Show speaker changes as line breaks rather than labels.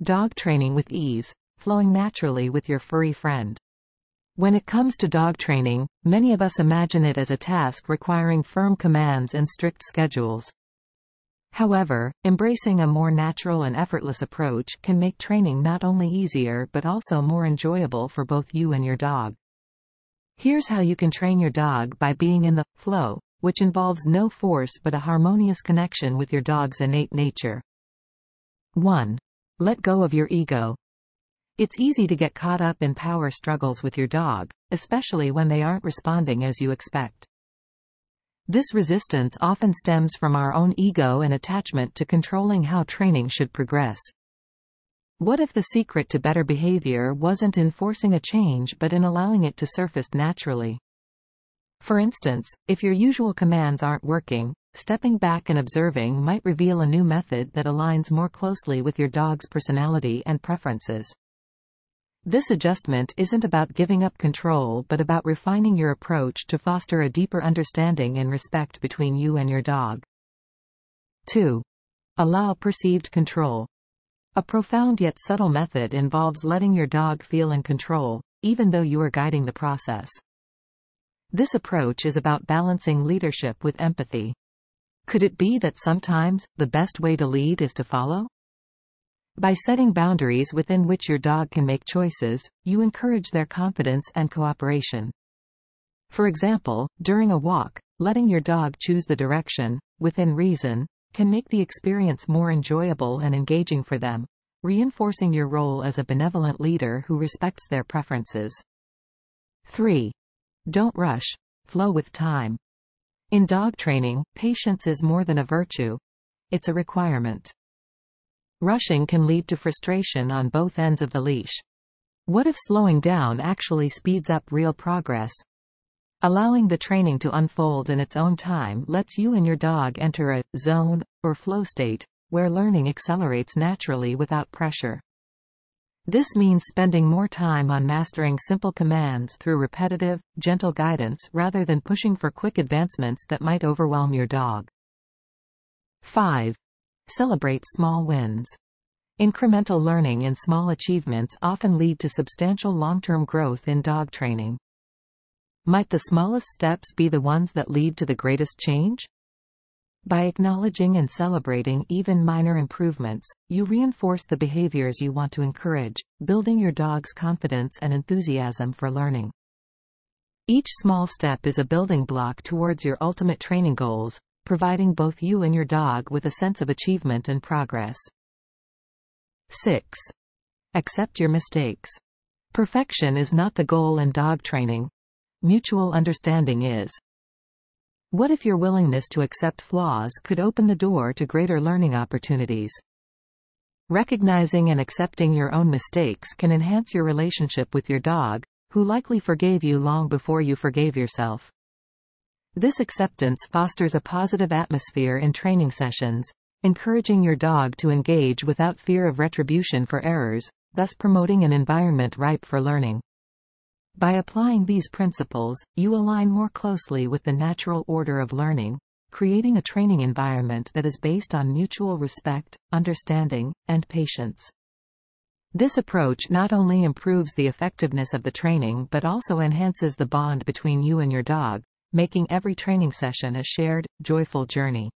Dog training with ease, flowing naturally with your furry friend. When it comes to dog training, many of us imagine it as a task requiring firm commands and strict schedules. However, embracing a more natural and effortless approach can make training not only easier but also more enjoyable for both you and your dog. Here's how you can train your dog by being in the flow, which involves no force but a harmonious connection with your dog's innate nature. 1. Let go of your ego. It's easy to get caught up in power struggles with your dog, especially when they aren't responding as you expect. This resistance often stems from our own ego and attachment to controlling how training should progress. What if the secret to better behavior wasn't in forcing a change but in allowing it to surface naturally? For instance, if your usual commands aren't working, stepping back and observing might reveal a new method that aligns more closely with your dog's personality and preferences. This adjustment isn't about giving up control but about refining your approach to foster a deeper understanding and respect between you and your dog. 2. Allow perceived control. A profound yet subtle method involves letting your dog feel in control, even though you are guiding the process. This approach is about balancing leadership with empathy. Could it be that sometimes, the best way to lead is to follow? By setting boundaries within which your dog can make choices, you encourage their confidence and cooperation. For example, during a walk, letting your dog choose the direction, within reason, can make the experience more enjoyable and engaging for them, reinforcing your role as a benevolent leader who respects their preferences. 3. Don't rush. Flow with time. In dog training, patience is more than a virtue. It's a requirement. Rushing can lead to frustration on both ends of the leash. What if slowing down actually speeds up real progress? Allowing the training to unfold in its own time lets you and your dog enter a zone or flow state where learning accelerates naturally without pressure. This means spending more time on mastering simple commands through repetitive, gentle guidance rather than pushing for quick advancements that might overwhelm your dog. 5. Celebrate small wins. Incremental learning and small achievements often lead to substantial long-term growth in dog training. Might the smallest steps be the ones that lead to the greatest change? By acknowledging and celebrating even minor improvements, you reinforce the behaviors you want to encourage, building your dog's confidence and enthusiasm for learning. Each small step is a building block towards your ultimate training goals, providing both you and your dog with a sense of achievement and progress. 6. Accept your mistakes. Perfection is not the goal in dog training. Mutual understanding is. What if your willingness to accept flaws could open the door to greater learning opportunities? Recognizing and accepting your own mistakes can enhance your relationship with your dog, who likely forgave you long before you forgave yourself. This acceptance fosters a positive atmosphere in training sessions, encouraging your dog to engage without fear of retribution for errors, thus promoting an environment ripe for learning. By applying these principles, you align more closely with the natural order of learning, creating a training environment that is based on mutual respect, understanding, and patience. This approach not only improves the effectiveness of the training but also enhances the bond between you and your dog, making every training session a shared, joyful journey.